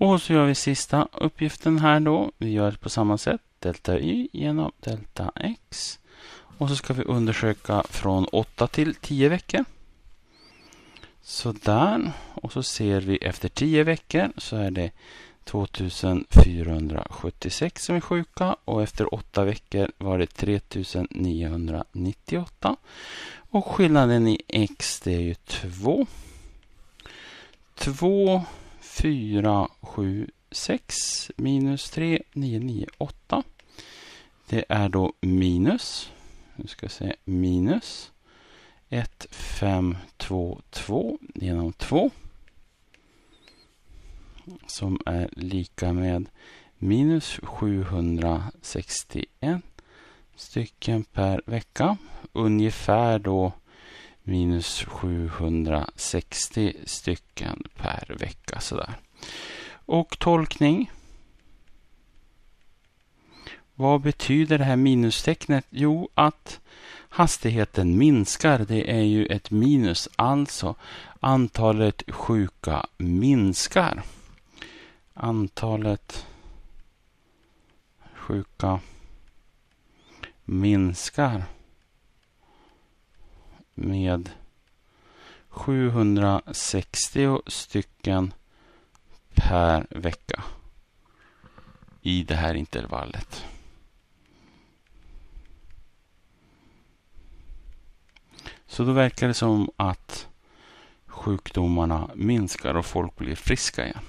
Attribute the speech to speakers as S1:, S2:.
S1: Och så gör vi sista uppgiften här då. Vi gör på samma sätt. Delta y genom delta x. Och så ska vi undersöka från 8 till 10 veckor. Så där. Och så ser vi efter 10 veckor så är det 2476 som är sjuka och efter 8 veckor var det 3998. Och skillnaden i x det är ju 2. 2, 4, 7, 6 minus 3, 9, 9, 8. Det är då minus, nu ska jag säga minus 1, 5, 2, 2 genom 2. Som är lika med minus 761 stycken per vecka. Ungefär då minus 760 stycken per vecka. Sådär. Och tolkning. Vad betyder det här minustecknet? Jo, att hastigheten minskar. Det är ju ett minus, alltså antalet sjuka minskar. Antalet sjuka minskar med 760 stycken per vecka i det här intervallet. Så då verkar det som att sjukdomarna minskar och folk blir friska igen.